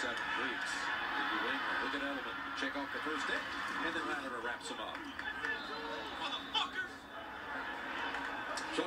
seven weeks in New England. Look at Edelman. Check off the first hit, and then Latimer wraps him up. So